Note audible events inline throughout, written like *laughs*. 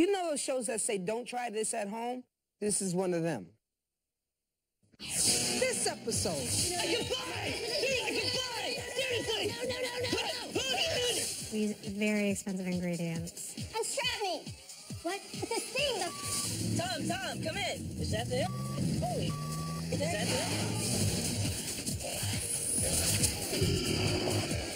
You know those shows that say, don't try this at home? This is one of them. This episode. I can fly! Dude, I! Seriously! No, no, no, no, no! We use very expensive ingredients. Strap me! What? It's a thing! Tom, Tom, come in. Is that it? Holy. Is that it?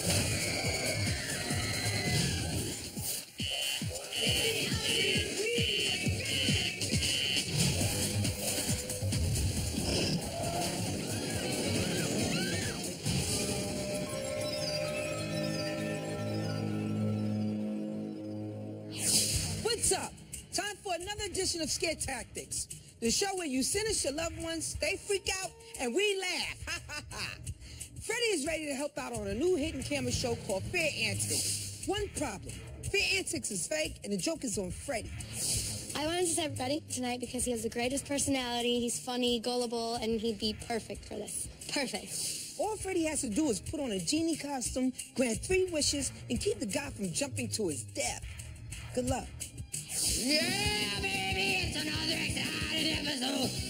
Another edition of Scare Tactics, the show where you your loved ones, they freak out, and we laugh. Ha ha ha. Freddie is ready to help out on a new hidden camera show called Fair Antics. One problem. Fair Antics is fake, and the joke is on Freddie. I wanted to say Freddie tonight because he has the greatest personality. He's funny, gullible, and he'd be perfect for this. Perfect. All Freddie has to do is put on a genie costume, grant three wishes, and keep the guy from jumping to his death. Good luck. Yeah,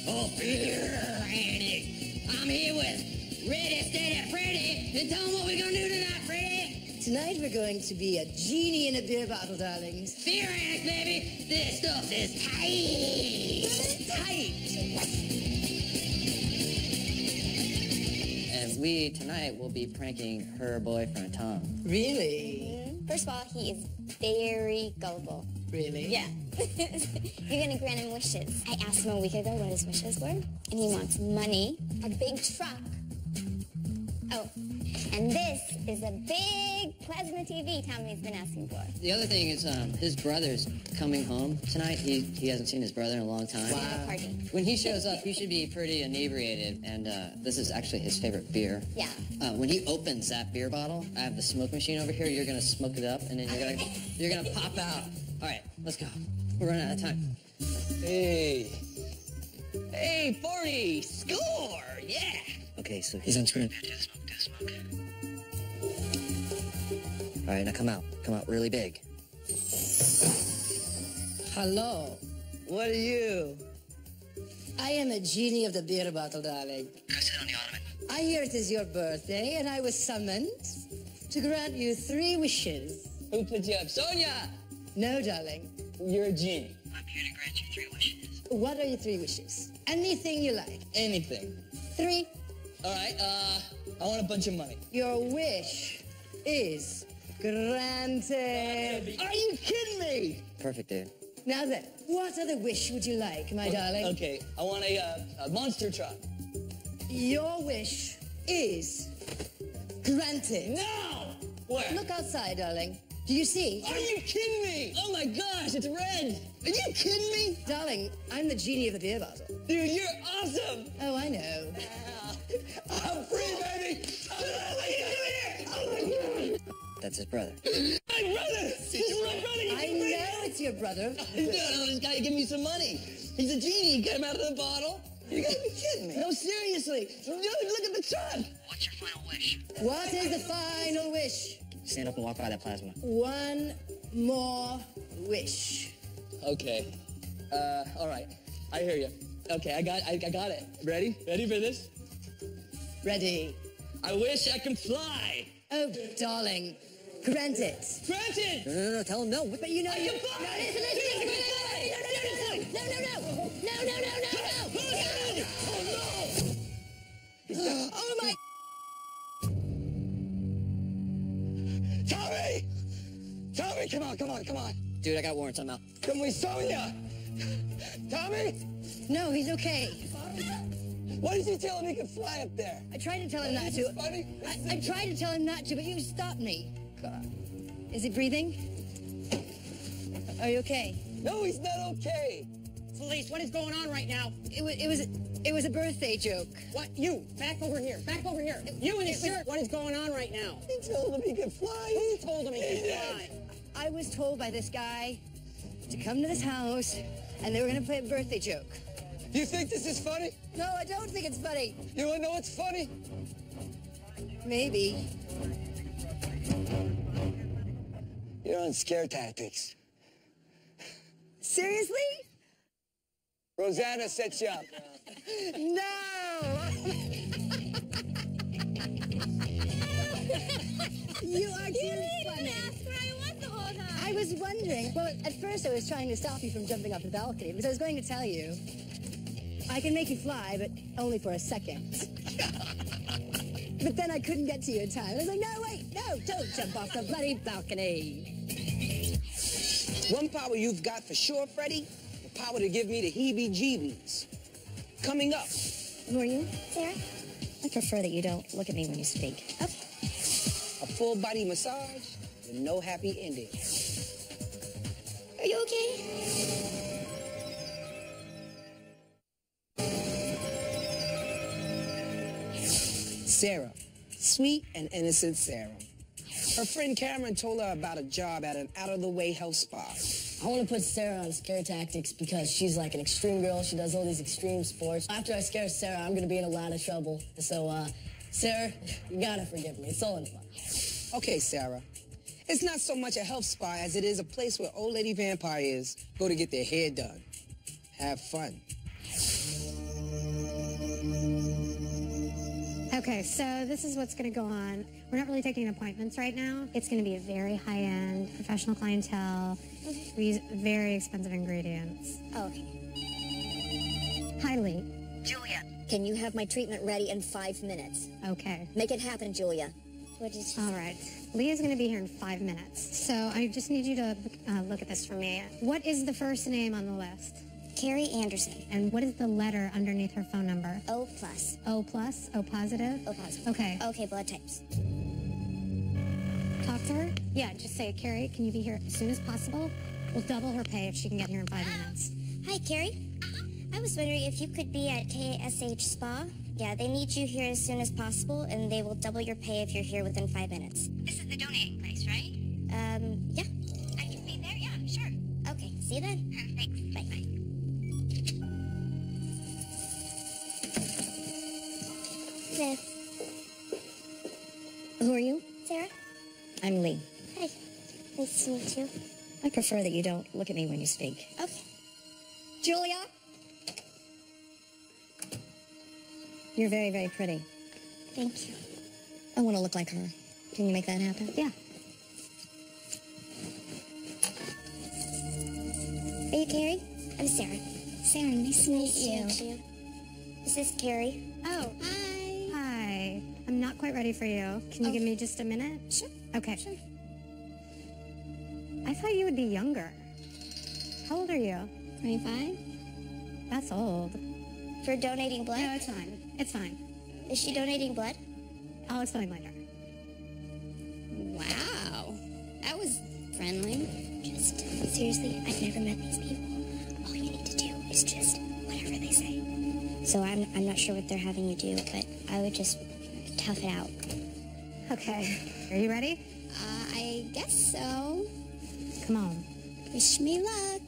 episode of Fear Antics. I'm here with Ready, Steady, Freddy. And tell them what we're gonna do tonight, Freddy. Tonight we're going to be a genie in a beer bottle, darlings. Fear Antics, baby. This stuff is tight. Tight. And we tonight will be pranking her boyfriend Tom. Really? Mm-hmm. First of all, he is very gullible. Really? Yeah. *laughs* You're gonna grant him wishes. I asked him a week ago what his wishes were, and he wants money, a big truck. Oh, and this is a big plasma TV Tommy's been asking for. The other thing is um, his brother's coming home tonight. He he hasn't seen his brother in a long time. A party. When he shows up, he should be pretty inebriated, and uh, this is actually his favorite beer. Yeah. Uh, when he opens that beer bottle, I have the smoke machine over here. You're gonna smoke it up, and then you're gonna you're gonna pop out. All right, let's go. We're running out of time. Hey. Hey, 40. Score. Yeah. Okay, so he's on screen. Smoke. Do smoke. All right, now come out. Come out really big. Hello. What are you? I am a genie of the beer bottle, darling. Go sit on the ottoman. I hear it is your birthday, and I was summoned to grant you three wishes. Who put you up? Sonia! No, darling. You're a genie. I'm here to grant you three wishes. What are your three wishes? Anything you like. Anything. Three. All right, uh, I want a bunch of money. Your wish is granted. Are you kidding me? Perfect, dude. Now then, what other wish would you like, my darling? Okay, I want a, uh, a monster truck. Your wish is granted. No! Where? Look outside, darling. Do you see? Are you kidding me? Oh my gosh, it's red. Are you kidding me? Darling, I'm the genie of the beer bottle. Dude, you're awesome. Oh, I know. *laughs* I'm free, baby. *laughs* Look at here. Oh my god. That's his brother. *laughs* My brother. This is my brother. I know it's your brother. No, no, this guy give me some money. He's a genie. Get him out of the bottle. You gotta be kidding me. No, seriously. Look, look at the truck. What's your final wish? What is the final wish? Stand up and walk by that plasma. One more wish. Okay. Uh, all right. I hear you. Okay, I got, I, I got it. Ready? Ready for this? Ready? I wish I could fly. Oh, darling, grant it. Grant it. No, no, no, tell him no. What But you know I you. can fly. No, listen, listen, listen. Tommy, come on, come on, come on. Dude, I got warrants. I'm out. Come with Sonia. Tommy? No, he's okay. Why did you tell him he could fly up there? I tried to tell him not to. funny. I, I tried to tell him not to, but you stopped me. God. Is he breathing? Are you okay? No, he's not okay. Police, what is going on right now? It was, it was, it was a birthday joke. What? You, back over here. Back over here. You in the shirt. What is going on right now? He told him he could fly. Who told him he could fly? I was told by this guy to come to this house, and they were gonna play a birthday joke. You think this is funny? No, I don't think it's funny. You wanna know what's funny? Maybe. You're on scare tactics. Seriously? Rosanna sets you up. *laughs* No! *laughs* Well, at first I was trying to stop you from jumping off the balcony because I was going to tell you I can make you fly, but only for a second. but then I couldn't get to you in time. I was like, no, wait, no, don't jump off the bloody balcony. One power you've got for sure, Freddie, the power to give me the heebie-jeebies. Coming up, Who are you? Sarah? I prefer that you don't look at me when you speak. Okay. a full body massage and no happy ending. Are you okay? Sarah, sweet and innocent Sarah. Her friend Cameron told her about a job at an out-of-the-way health spa. I want to put Sarah on scare tactics because she's like an extreme girl. She does all these extreme sports. After I scare Sarah, I'm going to be in a lot of trouble. So, uh, Sarah, you gotta forgive me. It's all in fun. Okay, Sarah. It's not so much a health spa as it is a place where old lady vampires go to get their hair done. Have fun. Okay, so this is what's going to go on. We're not really taking appointments right now. It's going to be a very high-end professional clientele, We use very expensive ingredients. Oh, okay. Hi, Lee. Julia, can you have my treatment ready in five minutes? Okay. Make it happen, Julia. What did you All right. Lee is going to be here in five minutes. So I just need you to uh, look at this for me. What is the first name on the list? Carrie Anderson. And what is the letter underneath her phone number? O plus. O plus? O positive? O positive. Okay. Okay, blood types. Talk to her? Yeah, just say, Carrie, can you be here as soon as possible? We'll double her pay if she can get here in five minutes. Hi, Carrie. I was wondering if you could be at KSH Spa. Yeah, they need you here as soon as possible, and they will double your pay if you're here within five minutes. This is the donating place, right? Um, yeah. I can be there, yeah, sure. Okay, see you then. Thanks. Bye. Bye. There. Who are you? Sarah? I'm Lee. Hi. Nice to meet you. I prefer that you don't look at me when you speak. Okay. Julia? You're very, very pretty. Thank you. I want to look like her. Can you make that happen? Yeah. Are you Carrie? I'm Sarah. Sarah, nice to meet you. This is Carrie. Oh, Hi. hi. I'm not quite ready for you. Can you oh. give me just a minute? Sure. Okay. Sure. I thought you would be younger. How old are you? 25? That's old. For donating blood? No, it's fine. It's fine. Is she donating blood? I'll explain later. Wow. That was friendly. Just, seriously, I've never met these people. All you need to do is just whatever they say. So I'm, I'm not sure what they're having you do, but I would just tough it out. Okay. Are you ready? Uh, I guess so. Come on. Wish me luck.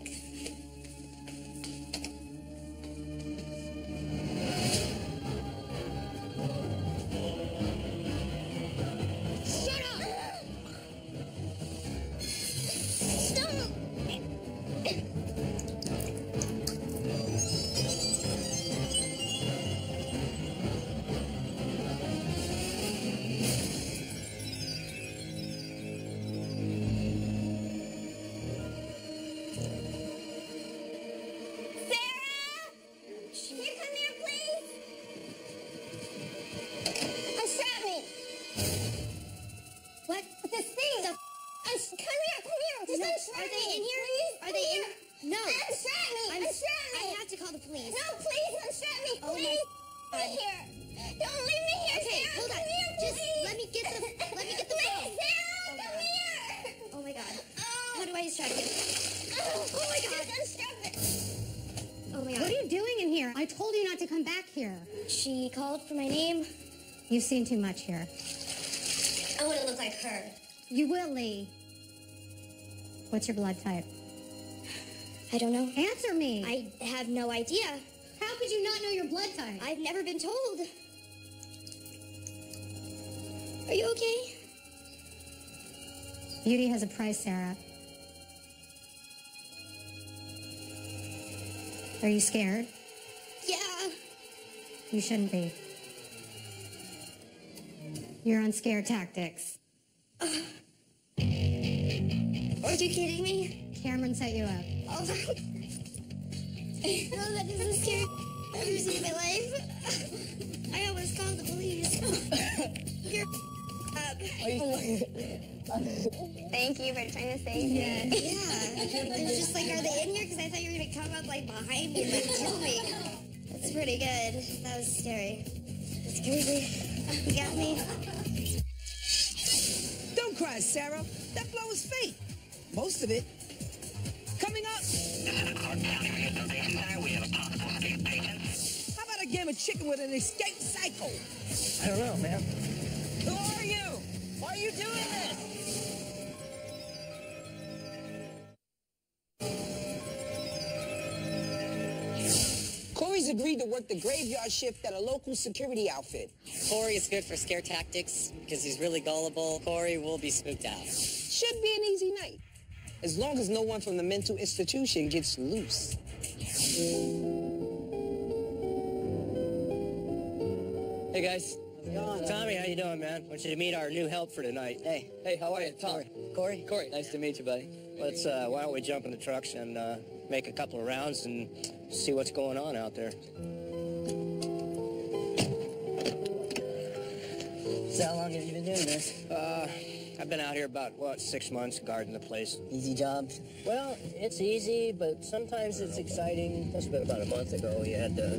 Here? I told you not to come back here. She called for my name. You've seen too much here. I want to look like her. You will, Lee. What's your blood type? I don't know. Answer me. I have no idea. How could you not know your blood type? I've never been told. Are you okay? Beauty has a price, Sarah. Are you scared? Yeah. You shouldn't be. You're on scare tactics. Uh. Are you kidding me? Cameron set you up. Oh my. *laughs* No, that is the scariest I've ever seen in my life. I almost called the police. *laughs* You're up. Thank you for trying to save me. Yeah. yeah. It was just like, are they in here? Because I thought you were going to come up like behind me and like kill me. That's pretty good. That was scary. It's crazy. You got me. Don't cry, Sarah. That blow is fake. Most of it. Coming up. How about a game of chicken with an escape cycle? I don't know, man. Who are you? Why are you doing this? Agreed to work the graveyard shift at a local security outfit. Corey is good for scare tactics because he's really gullible. Corey will be spooked out. Should be an easy night. As long as no one from the mental institution gets loose. Hey guys. Tommy, how you doing, man? Want you to meet our new help for tonight. Hey. Hey, how are you? Tom. Corey. Corey. Nice to meet you, buddy. Let's, uh, why don't we jump in the trucks and, uh, make a couple of rounds and see what's going on out there. So how long have you been doing this? Uh, I've been out here about, what, six months guarding the place. Easy job? Well, it's easy, but sometimes it's exciting. That's been about a month ago. You had uh,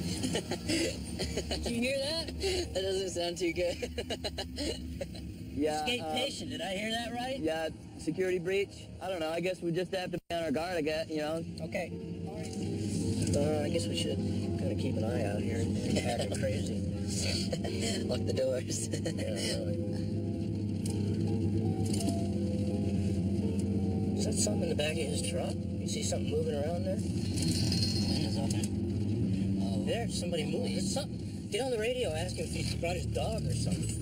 Did you hear that? *laughs* that doesn't sound too good. *laughs* Yeah. Escape uh, patient, did I hear that right? Yeah, security breach. I don't know. I guess we just have to be on our guard, I guess, you know. Okay. Uh, I guess we should kind of keep an eye out here. Acting crazy. *laughs* Lock the doors. Yeah, really. Is that something in the back of his truck? You see something moving around there? Windows open. There, somebody moving. There's something. Get on the radio, ask him if he brought his dog or something.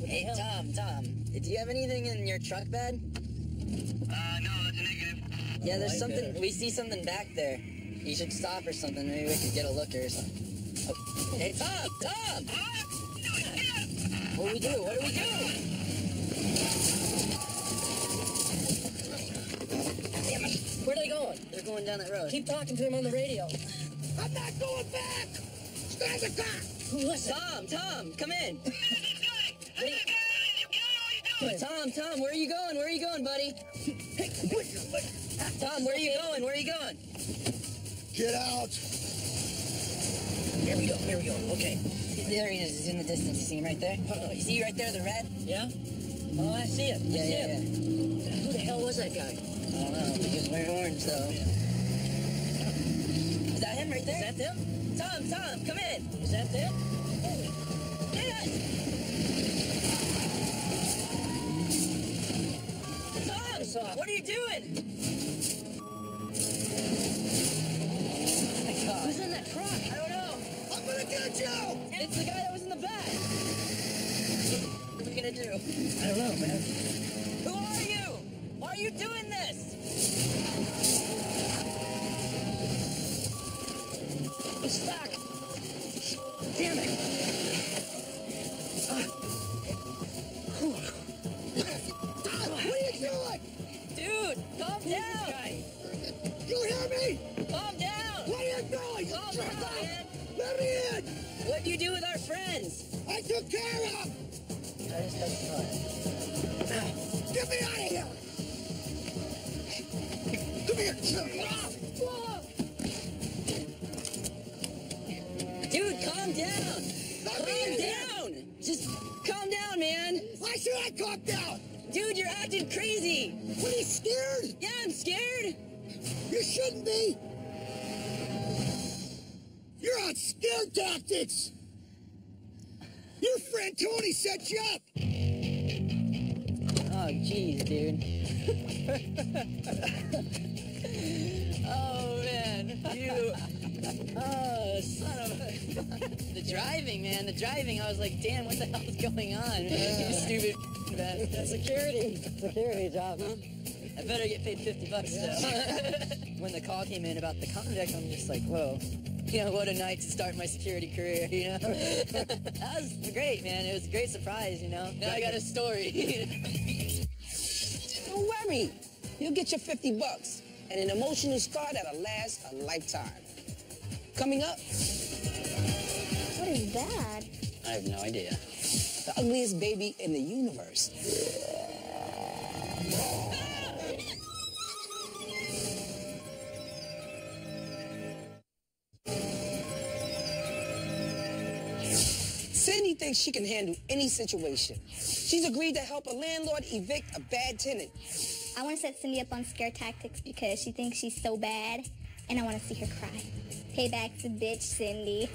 What Hey. Tom, Tom, do you have anything in your truck bed? Uh, no, that's a negative. Yeah, there's Like something, that. we see something back there. You should stop or something. Maybe we could get a look or something. Oh. Hey, Tom, Tom! What do we do? What do we do? Where are they going? They're going down that road. Keep talking to him on the radio. I'm not going back! Stand the car! Listen. Tom, Tom, come in. Tom, Tom, where are you going? Where are you going, buddy? Tom, where are you going? Where are you going? Get out. Here we go. Here we go. Okay. There he is. He's in the distance. You see him right there? Oh, you see right there, the red? Yeah? Oh, I see it. I Yeah, see yeah, it. Who the hell was that guy? I don't know. He was wearing orange, though. Is that right there? Is that them? Tom, Tom, come in. Is that them? Get it. Tom, what are you doing? Oh my God. Who's in that truck? I don't know. I'm gonna get you. It's the guy that was in the back. What are we gonna do? I don't know, man. Who are you? Why are you doing this? Dude, calm down. Calm down. Just calm down, man. Why should I calm down? Dude, you're acting crazy. What are you scared? Yeah, I'm scared. You shouldn't be. You're on scare tactics. Your friend Tony set you up. Oh, jeez, dude. *laughs* oh, man. You. Oh, son of a. *laughs* the driving, man. The driving. I was like, damn, what the hell is going on? *laughs* you stupid *laughs* man. Security. Security job, huh? I better get paid 50 bucks, though. when the call came in about the convict, I'm just like, whoa. You know, what a night to start my security career, you know? that was great, man. It was a great surprise, you know? Now I got a story. Don't worry. You'll get your 50 bucks and an emotional scar that'll last a lifetime. Coming up, What is that? I have no idea. the ugliest baby in the universe. Cindy thinks she can handle any situation. She's agreed to help a landlord evict a bad tenant. I want to set Cindy up on scare tactics because she thinks she's so bad, and I want to see her cry. Payback's a bitch, Cindy.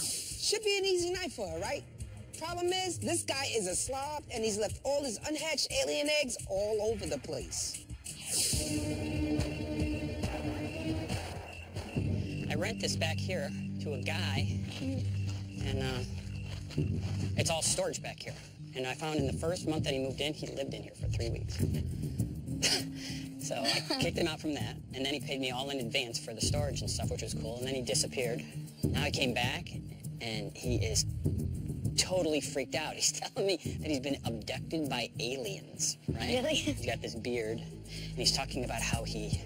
Should be an easy night for her, right? Problem is, this guy is a slob and he's left all his unhatched alien eggs all over the place. I rent this back here to a guy, and uh, it's all storage back here. And I found in the first month that he moved in, he lived in here for three weeks. *laughs* so I kicked him out from that, and then he paid me all in advance for the storage and stuff, which was cool. And then he disappeared. Now he came back, and he is totally freaked out. *laughs* He's telling me that he's been abducted by aliens, right? Really? He's got this beard, and he's talking about how he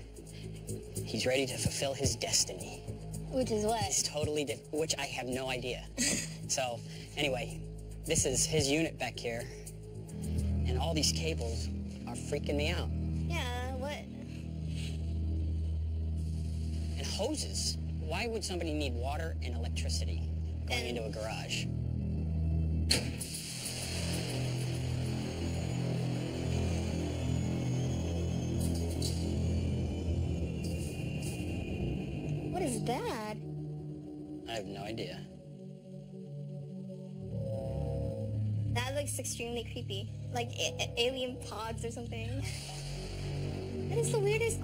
he's ready to fulfill his destiny. Which is what? He's totally different, which I have no idea. *laughs* so, anyway, this is his unit back here, and all these cables are freaking me out. Yeah, what? And hoses. Why would somebody need water and electricity going into a garage? Extremely creepy. Like alien pods or something. *laughs* That is the weirdest.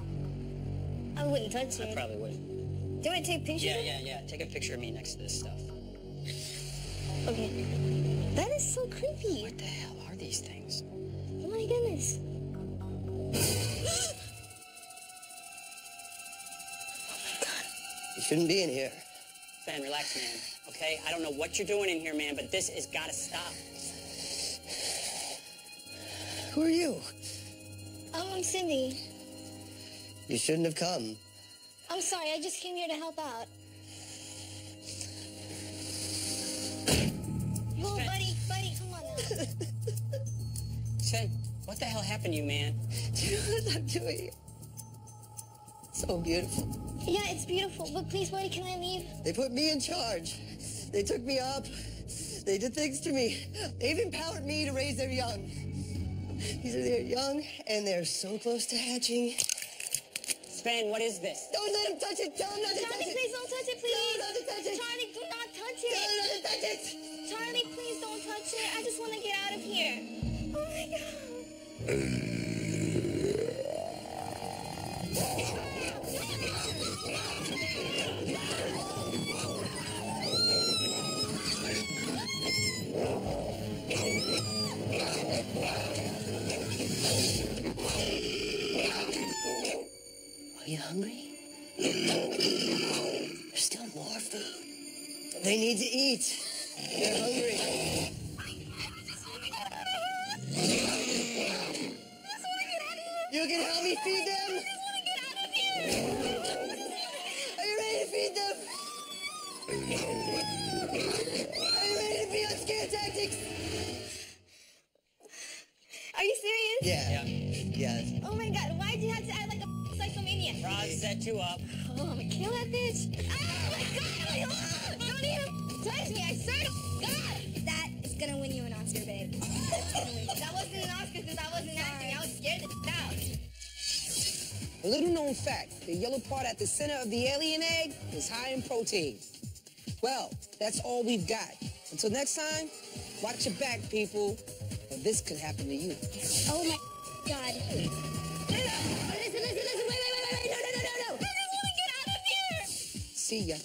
I wouldn't touch it. I probably would. Do I take pictures? Yeah, yeah, yeah. Take a picture of me next to this stuff. Okay. That is so creepy. What the hell are these things? Oh my goodness. *gasps* Oh my god. You shouldn't be in here. Ben, relax, man. Okay? I don't know what you're doing in here, man, but this has got to stop. Who are you? Oh, I'm Cindy. You shouldn't have come. I'm sorry. I just came here to help out. Whoa, buddy, buddy, come on now. *laughs* Sven, what the hell happened to you, man? Do *laughs* you know what I'm doing? So beautiful. yeah, it's beautiful, but please, buddy, can I leave? They put me in charge. They took me up. They did things to me. They've empowered me to raise their young. These are their young, and they're so close to hatching. Sven, what is this? Don't let him touch it. Tell him not to touch it. Charlie, it. please don't touch it, please. Tell him not to touch it. Charlie, do not touch Tell him it. not to touch it. Charlie, please don't touch it. I just want to get out of here. Oh my god. Are you hungry? There's still more food. They need to eat. They're hungry. You can help me feed them? I just wanna get out of here! Are you ready to feed them? Are you ready to be on scare tactics? Are you serious? Yeah. Yeah. Oh my god, why'd you have to act like a set you up. Oh, I'm gonna kill that bitch. Oh my god! oh, Don't even touch me, I swear to God! That is gonna win you an Oscar, babe. That's gonna win. That wasn't an Oscar because I wasn't acting. I was scared the out. A little known fact, the yellow part at the center of the alien egg is high in protein. Well, that's all we've got. Until next time, watch your back, people. Or this could happen to you. Oh my God. silla.